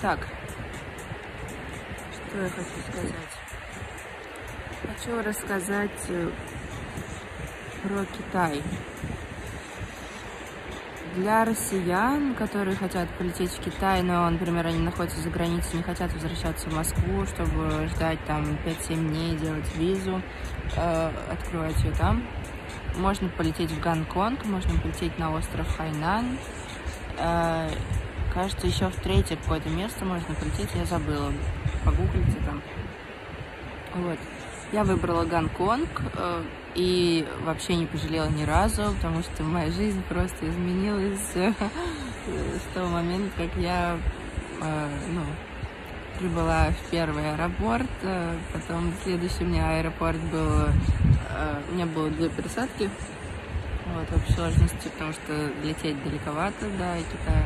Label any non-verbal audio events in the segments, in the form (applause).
Так, что я хочу сказать? Хочу рассказать э, про Китай. Для россиян, которые хотят полететь в Китай, но, например, они находятся за границей, не хотят возвращаться в Москву, чтобы ждать там 5-7 дней, делать визу, э, открывать ее там, можно полететь в Гонконг, можно полететь на остров Хайнан. Э, кажется, еще в третье какое-то место можно полететь, я забыла. Погуглите там. Вот. Я выбрала Гонконг э, и вообще не пожалела ни разу, потому что моя жизнь просто изменилась э, (laughs) с того момента, как я э, ну, прибыла в первый аэропорт, потом следующий у меня аэропорт был, у меня было две пересадки, вот, в общей сложности, потому что лететь далековато до Китая,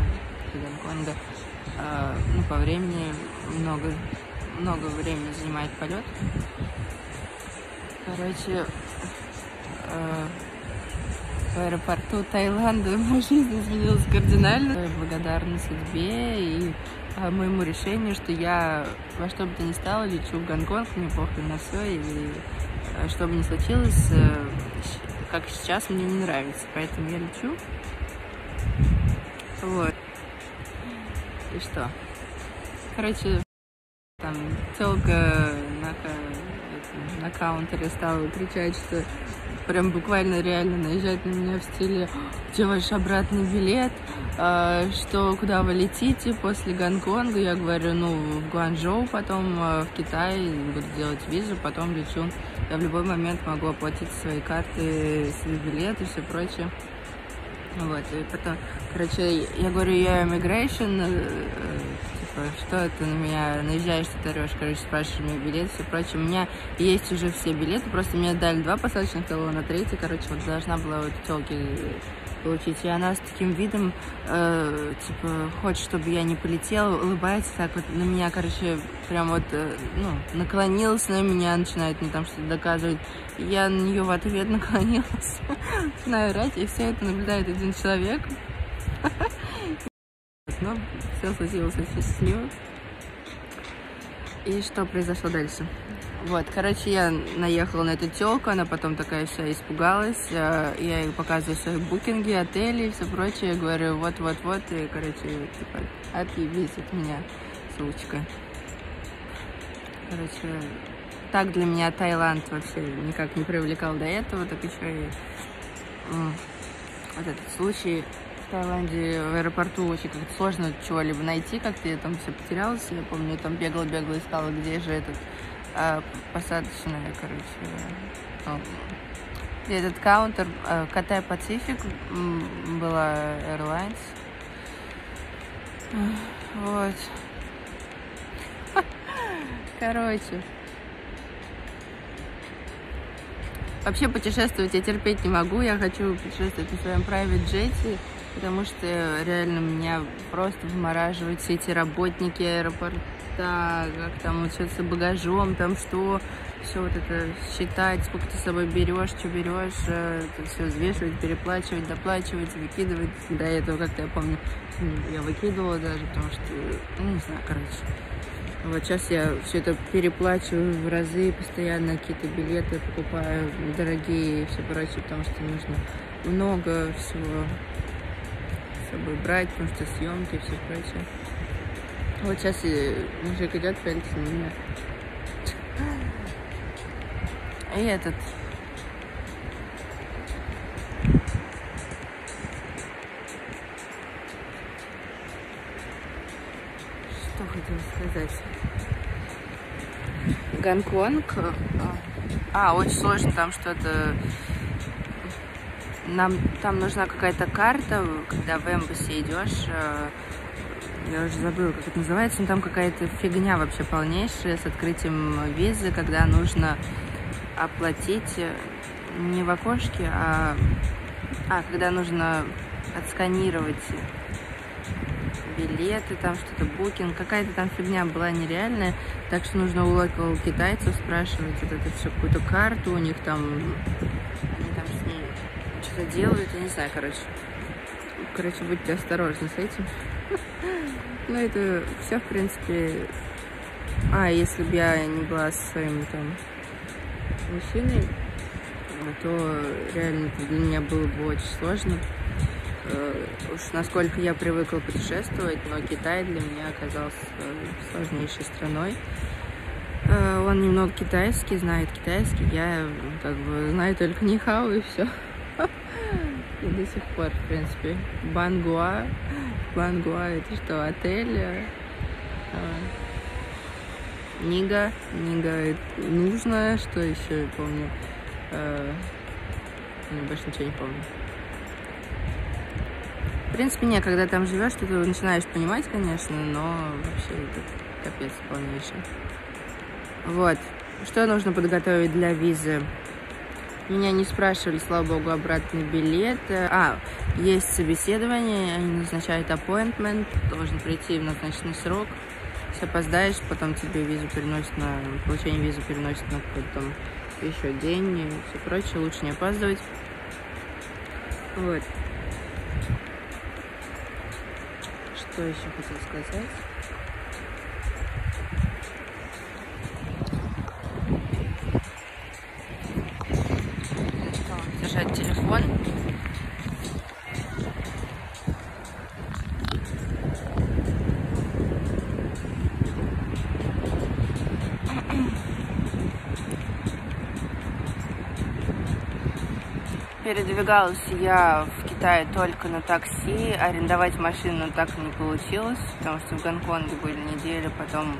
до Гонконга, ну, по времени много, много времени занимает полет. Короче, э, в аэропорту Таиланда (laughs) моя жизнь изменилась кардинально. Благодарна судьбе и э, моему решению, что я во что бы то ни стало лечу в Гонконг, мне похуй на все, и э, что бы ни случилось, э, как сейчас, мне не нравится, поэтому я лечу. Вот. И что? Короче, там телка на на каунтере стала кричать, что прям буквально реально наезжать на меня в стиле «Где ваш обратный билет? А, что, куда вы летите после Гонконга?» Я говорю, ну, в Гуанчжоу, потом а, в Китай, буду делать визу, потом лечу. Я в любой момент могу оплатить свои карты, свои билеты и все прочее. Вот, и потом, короче, я говорю, я immigration, типа, что это на меня наезжаешь, ты орешь, короче, спрашиваешь меня билет, все прочее. У меня есть уже все билеты, просто мне дали два посадочных талона, третий, короче, вот должна была этой телки получить. И она с таким видом, э, типа, хочет, чтобы я не полетела, улыбается так вот на меня, короче, прям вот, э, ну, наклонилась на меня, начинает мне там что-то доказывать. Я на нее в ответ (laughs) наклонилась, начинаю орать, и все это наблюдает один человек. (laughs) Но все случилось очень счастливо. И что произошло дальше? Вот, короче, я наехала на эту телку, она потом такая вся испугалась. Э, я ей показываю свои букинги, отели и все прочее. Я говорю, вот-вот-вот, и, короче, типа, отъебись от меня, сучка. Короче, так для меня Таиланд вообще никак не привлекал до этого, так еще и вот этот случай в Таиланде в аэропорту очень как-то сложно чего-либо найти, как-то я там все потерялась, я помню, я там бегала-бегала, искала, где же этот а, посадочная, короче, где этот каунтер, Катай Пацифик была Airlines, вот, (laughs) короче, Вообще путешествовать я терпеть не могу. Я хочу путешествовать на своем private джете, потому что реально меня просто вымораживают все эти работники аэропорта, как там вот с багажом, там что, все вот это считать, сколько ты с собой берешь, что берешь, э, это все взвешивать, переплачивать, доплачивать, выкидывать. До этого, как-то я помню, я выкидывала даже, потому что, ну, не знаю, короче. Вот сейчас я все это переплачиваю в разы, постоянно какие-то билеты покупаю дорогие и все прочее, потому что нужно много всего с собой брать, потому что съемки и все прочее. Вот сейчас мужик идет, на меня. И этот что хотела сказать. Гонконг. А, очень сложно там что-то... Нам там нужна какая-то карта, когда в эмбасси идешь. Я уже забыла, как это называется, но там какая-то фигня вообще полнейшая с открытием визы, когда нужно оплатить э, не в окошке, а, а когда нужно отсканировать билеты, там что-то букинг, какая-то там фигня была нереальная, так что нужно у локал китайцев спрашивать вот это все, какую-то карту у них там, они там с ней что-то делают, я не знаю, короче. Короче, будьте осторожны с этим. Ну, это все, в принципе... А, если бы я не была со своим там мужчиной, то реально для меня было бы очень сложно. Э, уж насколько я привыкла путешествовать, но Китай для меня оказался сложнейшей страной. Э, он немного китайский, знает китайский, я как бы знаю только нихао и все. До сих пор, в принципе, Бангуа. Бангуа это что, отель? Э, Нига. Нига нужно, что еще я помню. Я больше ничего не помню. В принципе, не, когда там живешь, ты начинаешь понимать, конечно, но вообще это капец полнейший. Вот. Что нужно подготовить для визы? Меня не спрашивали, слава богу, обратный билет. А, есть собеседование, они назначают appointment, должен прийти в назначенный срок. Если опоздаешь, потом тебе визу переносят на... Получение визы переносят на какой-то еще день и все прочее. Лучше не опаздывать. Вот. Что еще хотел сказать? Держать телефон. Передвигалась я в Китае только на такси. Арендовать машину так и не получилось, потому что в Гонконге были недели, потом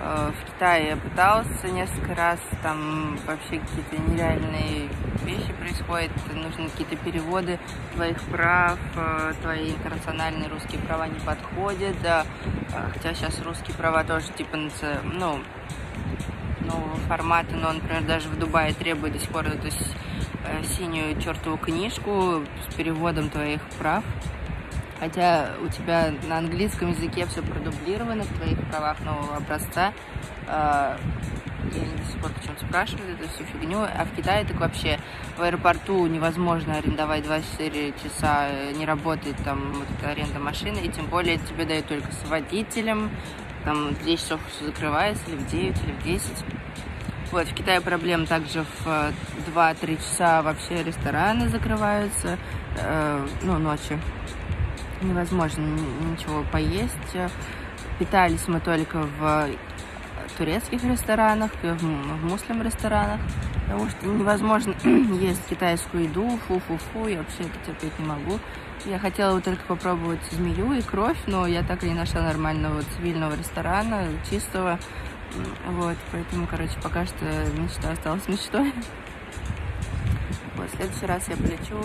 э, в Китае я пытался несколько раз, там вообще какие-то нереальные вещи происходят, нужны какие-то переводы твоих прав, э, твои интернациональные русские права не подходят, да, э, хотя сейчас русские права тоже типа, ну, нового формата, но, например, даже в Дубае требует до сих пор, то есть синюю чертову книжку с переводом твоих прав. Хотя у тебя на английском языке все продублировано в твоих правах нового образца. Э, я не до сих пор почему спрашивают эту всю фигню. А в Китае так вообще в аэропорту невозможно арендовать 24 часа, э, не работает там вот эта аренда машины. И тем более тебе дают только с водителем. Там в 10 часов все закрывается, или в 9, или в 10. Вот, в Китае проблем также в 2-3 часа вообще рестораны закрываются, э, ну, ночью. Невозможно ничего поесть. Питались мы только в турецких ресторанах, в муслим ресторанах, потому что невозможно (clears throat) есть китайскую еду, фу-фу-фу, я вообще это терпеть не могу. Я хотела вот только попробовать змею и кровь, но я так и не нашла нормального цивильного ресторана, чистого, вот, поэтому, короче, пока что мечта осталась мечтой. Вот, в следующий раз я полечу,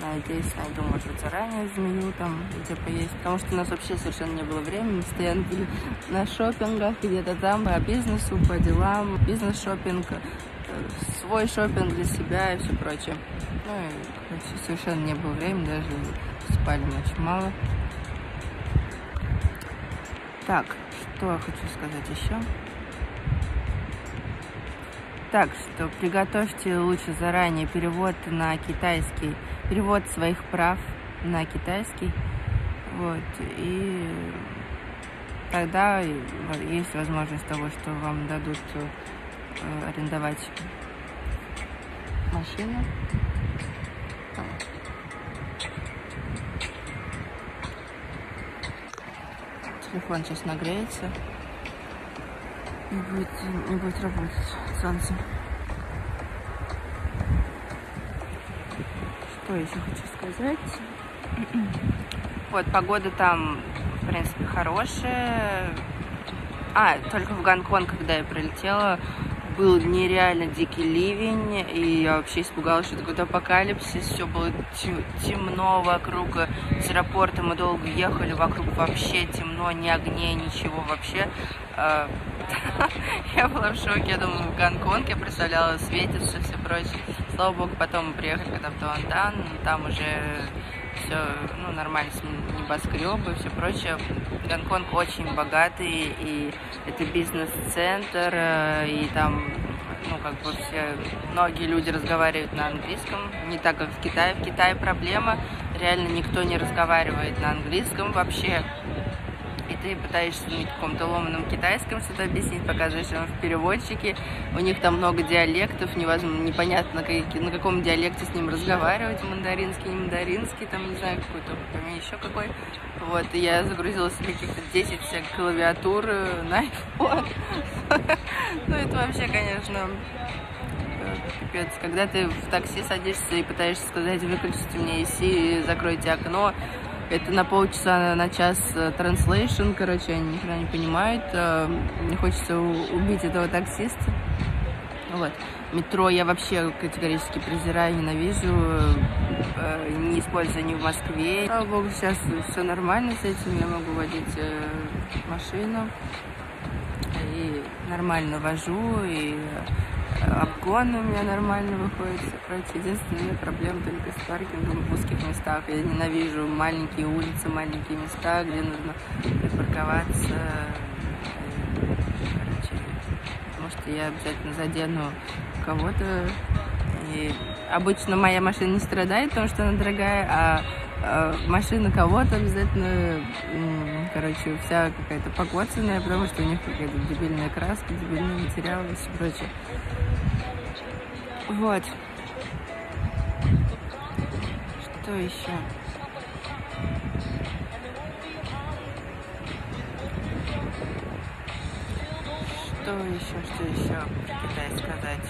надеюсь, найду, может быть, заранее змею там, где поесть, потому что у нас вообще совершенно не было времени, постоянно были на шопингах, где-то там, по бизнесу, по делам, бизнес-шопинг, э, свой шопинг для себя и все прочее. Ну и, короче, совершенно не было времени, даже спали мы очень мало. Так, что я хочу сказать еще? Так что приготовьте лучше заранее перевод на китайский, перевод своих прав на китайский. Вот, и тогда есть возможность того, что вам дадут э, арендовать машину. Телефон сейчас нагреется и будет, не будет работать солнце. Что еще хочу сказать? (clears throat) Вот, погода там, в принципе, хорошая. А, только в Гонконг, когда я прилетела, был нереально дикий ливень, и я вообще испугалась, что это какой-то апокалипсис, все было темно вокруг, с аэропорта мы долго ехали, вокруг вообще темно, ни огней, ничего вообще. А, (laughs) я была в шоке, я думала, в Гонконг, я представляла, светится, все прочее. Слава богу, потом мы приехали когда в Туандан, там уже все ну, нормально, небоскребы, все прочее. Гонконг очень богатый, и это бизнес-центр, э, и там ну, как бы все, многие люди разговаривают на английском, не так, как в Китае. В Китае проблема, реально никто не разговаривает на английском вообще ты пытаешься на каком-то ломаном китайском что-то объяснить, показываешь им в переводчике, у них там много диалектов, невозможно, непонятно, на, каком диалекте с ним разговаривать, мандаринский, не мандаринский, там, не знаю, какой-то, еще какой. Вот, и я загрузила себе каких-то 10 клавиатур э, на iPhone. (laughs) Ну, это вообще, конечно, пипец. Когда ты в такси садишься и пытаешься сказать, выключите мне AC, закройте окно, это на полчаса, на час э, translation, короче, они никогда не понимают. Э, мне хочется убить этого таксиста. Вот. Метро я вообще категорически презираю, ненавижу. Э, не использую ни в Москве. Слава богу, сейчас все нормально с этим. Я могу водить машину. И нормально вожу. И обгон у меня нормально выходит. Короче, единственная у меня проблема только с паркингом в узких местах. Я ненавижу маленькие улицы, маленькие места, где нужно припарковаться. Короче, потому что я обязательно задену кого-то. И обычно моя машина не страдает, потому что она дорогая, а машина кого-то обязательно, короче, вся какая-то покоцанная, потому что у них какая-то дебильная краска, дебильный материал и все прочее. Вот. Что еще? Что еще, что еще про сказать?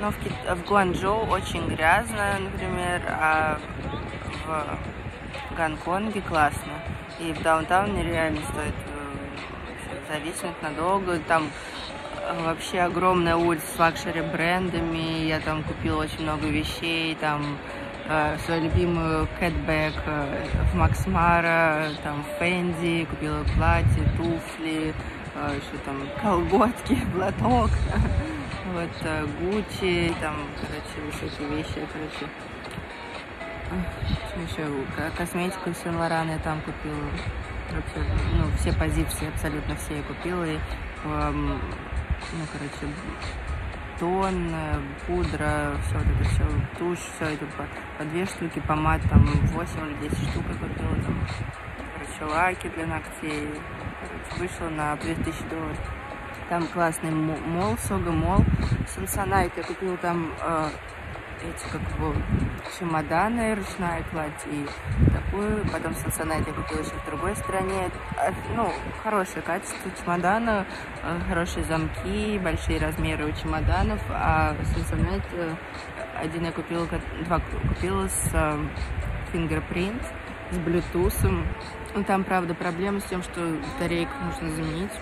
Ну, в, Кит... в Гуанчжоу очень грязно, например, а в Гонконге классно. И в downtown е реально стоит э, зависнуть надолго. Там э, вообще огромная улица с luxury брендами. Я там купила очень много вещей, там э, свою любимую кэтбэк э, в Максмара, там Фэнди, купила платье, туфли, э, еще там колготки, (laughs) платок, (laughs) вот Гуччи, там, короче, всякие вещи, короче. Что еще? Косметику Сен Лоран я там купила. Вообще, ну, все позиции, абсолютно все я купила. И, эм, ну, короче, тон, э, пудра, все вот это все, тушь, все это по, по две штуки, помад там 8 или 10 штук я купила там. Короче, лаки для ногтей. Короче, вышла на 2000 долларов. Там классный мол, Сога мол. Сансонайт я купила там э, эти, как его, чемоданы, ручная кладь и такую. Потом Сансонайт я купила еще в другой стране. А, ну, хорошее качество чемодана, э, хорошие замки, большие размеры у чемоданов. А Сансонайт э, один я купила, два купила с э, Fingerprint, с Bluetooth. Ну, там, правда, проблема с тем, что батарейку нужно заменить.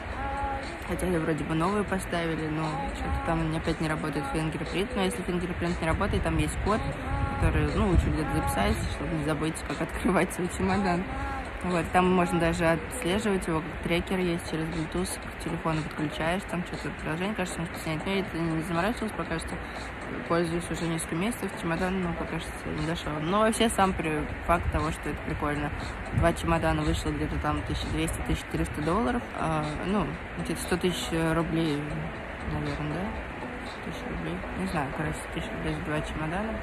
Хотя я вроде бы новую поставили, но что-то там опять не работает фингерпринт. Но если фингерпринт не работает, там есть код, который, ну, лучше где-то записать, чтобы не забыть, как (laughs) открывать свой чемодан. Вот, там можно даже отслеживать его, как трекер есть через Bluetooth, к телефону подключаешь, там что-то приложение, кажется, снять. Но я это не заморачивалась пока что, пользуюсь уже несколько месяцев, чемодан, ну, пока что не дошел. Но вообще сам факт того, что это прикольно. Два чемодана вышло где-то там 1200-1400 долларов, а, ну, где-то 100 тысяч рублей, наверное, да? Тысяч рублей, не знаю, короче, тысяч рублей за два чемодана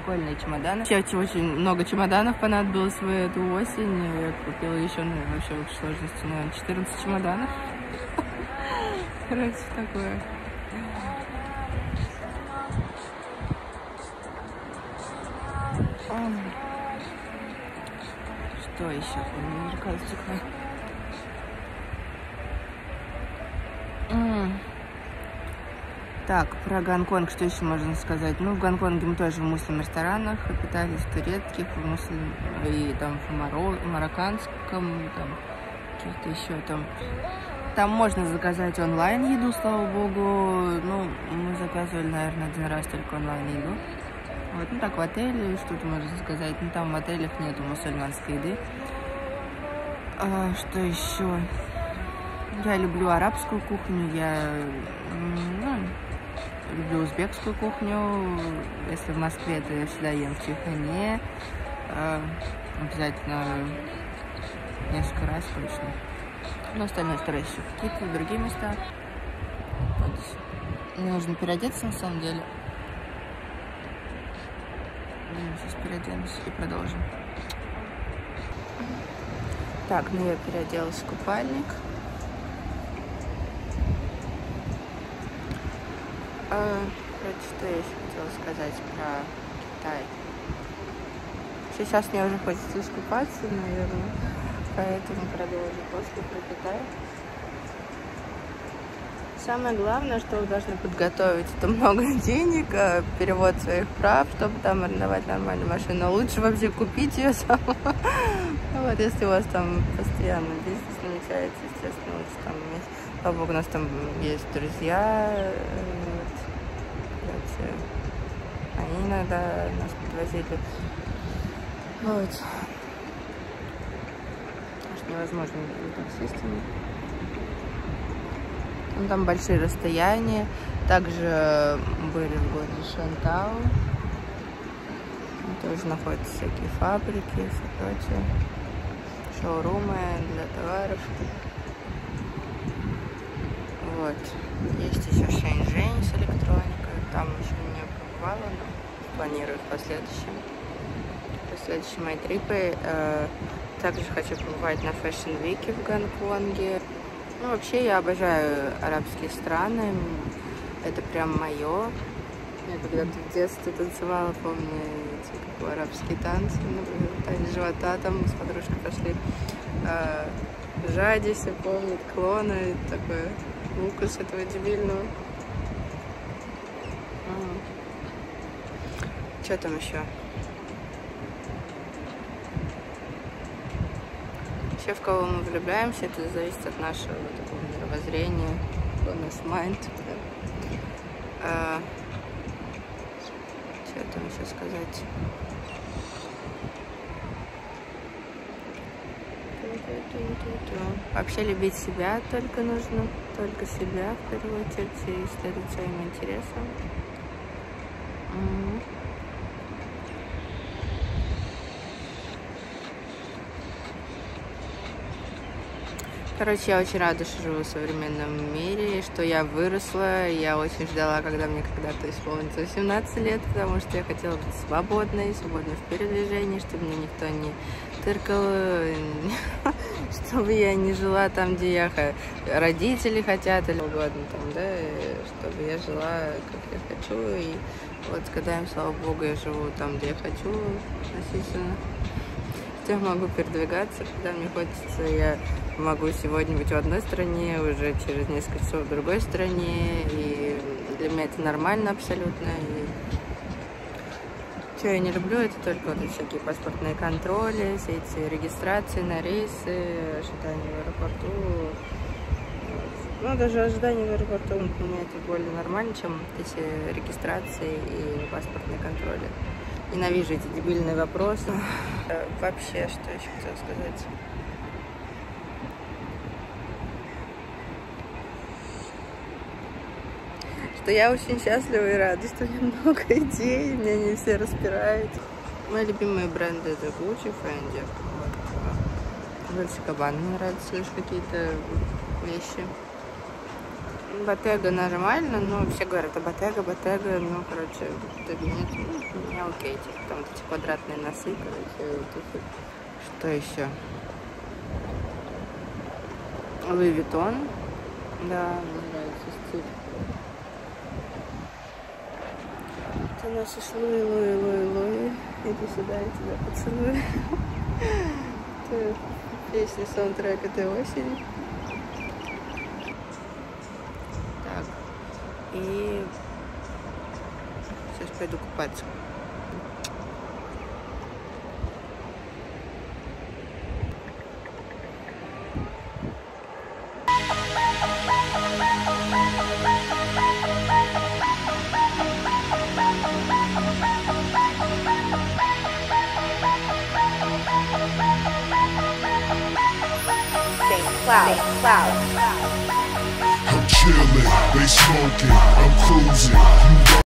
прикольные чемоданы. Вообще очень много чемоданов понадобилось в эту осень. Я купила еще, ну, вообще в сложности, наверное, 14 чемоданов. (laughs) Короче, такое. Что еще? Зеркало Так, про Гонконг что еще можно сказать? Ну, в Гонконге мы тоже в муслим-ресторанах питались, в турецких, в муслим... и там в Маро... марокканском, там каких-то еще там. Там можно заказать онлайн еду, слава богу. Ну, мы заказывали, наверное, один раз только онлайн еду. Вот, ну так в отеле что-то можно заказать. Ну там в отелях нету мусульманской еды. А, что еще? Я люблю арабскую кухню, я ну, люблю узбекскую кухню. Если в Москве, то я всегда ем в Чехане. Э, обязательно несколько раз точно. Но остальное стараюсь еще какие-то другие места. Вот. Мне нужно переодеться на самом деле. сейчас переоденусь и продолжим. Так, ну я переоделась в купальник. А, что я еще хотела сказать про Китай? Сейчас мне уже хочется искупаться, наверное, поэтому продолжу после про Китай. Самое главное, что вы должны подготовить, это много (laughs) денег, э, перевод своих прав, чтобы там арендовать нормальную машину. Лучше вообще купить ее (laughs) саму. Вот, если у вас там постоянно бизнес намечается, естественно, лучше там иметь. Слава богу, у нас там есть друзья, вот, они иногда нас подвозили. Вот. Потому что невозможно таксистами. Ну, там большие расстояния. Также были в городе Шантау. Там тоже находятся всякие фабрики все прочее. Шоурумы для товаров. Вот. Есть еще Шэньчжэнь с электроникой. Там еще не побывала, но планирую в последующем. Последующие мои трипы. Э, также хочу побывать на Fashion Week в Гонконге. Ну, вообще, я обожаю арабские страны. Это прям мое. Я когда-то в детстве танцевала, помню, эти как арабские танцы, например, танец живота там с подружкой пошли. А, Жади, все помнят, клоны, такой укус этого дебильного. Что там еще? Вообще, в кого мы влюбляемся, это зависит от нашего такого мировоззрения, майнд. Да. А, что там еще сказать? Вообще любить себя только нужно, только себя в первую очередь и следовать своим интересам. Короче, я очень рада, что живу в современном мире, что я выросла. Я очень ждала, когда мне когда-то исполнится 18 лет, потому что я хотела быть свободной, свободной в передвижении, чтобы мне никто не тыркал, (laughs) чтобы я не жила там, где я родители хотят или угодно там, да, чтобы я жила, как я хочу. И вот когда им, слава богу, я живу там, где я хочу относительно. Я могу передвигаться, когда мне хочется. Я могу сегодня быть в одной стране, уже через несколько часов в другой стране, и для меня это нормально абсолютно. И что я не люблю, это только вот всякие паспортные контроли, все эти регистрации на рейсы, ожидания в аэропорту. Ну, даже ожидание в аэропорту у меня это более нормально, чем эти регистрации и паспортные контроли. Ненавижу эти дебильные вопросы. Вообще, что еще хотела сказать? что я очень счастлива и рада, что у меня много (laughs) идей, меня не все распирают. Мои любимые бренды это Gucci, Fendi. Дольче Кабан мне нравятся лишь какие-то вещи. Ботега нормально, но все говорят, а Ботега, Ботега, ну, короче, Bottega нет, ну, меня окей, типа, там вот эти квадратные носы, короче, туфли. Что еще? Louis Vuitton, да, мне нравится стиль. Это наши шлуи, луи, луи, луи. Иди сюда, я тебя поцелую. (laughs) Это песня, саундтрек этой осени. e seus pés ocupados. Wow. wow. They smoking, I'm cruising.